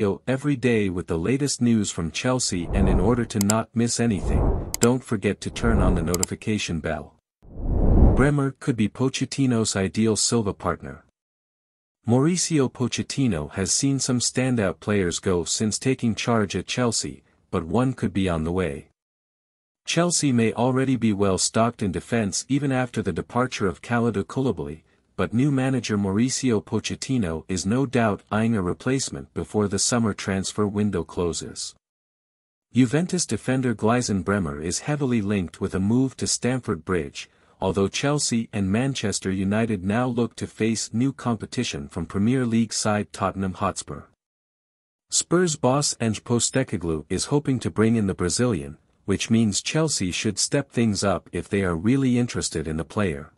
Mourinho every day with the latest news from Chelsea and in order to not miss anything, don't forget to turn on the notification bell. Bremer could be Pochettino's ideal Silva partner. Mauricio Pochettino has seen some standout players go since taking charge at Chelsea, but one could be on the way. Chelsea may already be well stocked in defence even after the departure of Kalidou Koulibaly, but new manager Mauricio Pochettino is no doubt eyeing a replacement before the summer transfer window closes. Juventus defender Gleison Bremer is heavily linked with a move to Stamford Bridge, although Chelsea and Manchester United now look to face new competition from Premier League side Tottenham Hotspur. Spurs boss Ange Postecoglou is hoping to bring in the Brazilian, which means Chelsea should step things up if they are really interested in the player.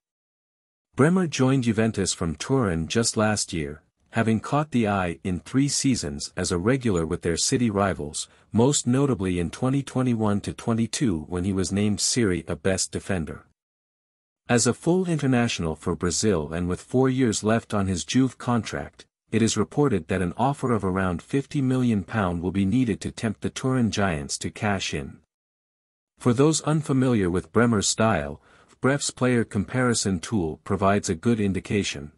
Bremer joined Juventus from Turin just last year, having caught the eye in three seasons as a regular with their city rivals, most notably in 2021-22 when he was named Serie A Best Defender. As a full international for Brazil and with four years left on his Juve contract, it is reported that an offer of around £50 million will be needed to tempt the Turin Giants to cash in. For those unfamiliar with Bremer's style, Bref's player comparison tool provides a good indication.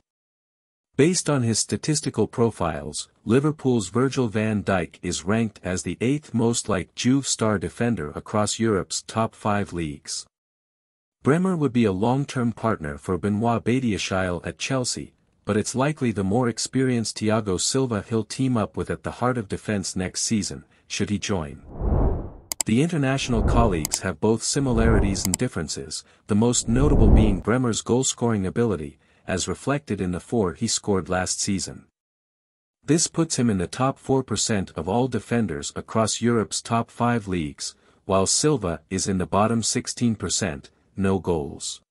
Based on his statistical profiles, Liverpool's Virgil van Dijk is ranked as the eighth most like Juve star defender across Europe's top five leagues. Bremer would be a long-term partner for Benoit Badiashile at Chelsea, but it's likely the more experienced Thiago Silva he'll team up with at the heart of defense next season, should he join. The international colleagues have both similarities and differences, the most notable being Bremer's goal-scoring ability, as reflected in the four he scored last season. This puts him in the top 4% of all defenders across Europe's top 5 leagues, while Silva is in the bottom 16%, no goals.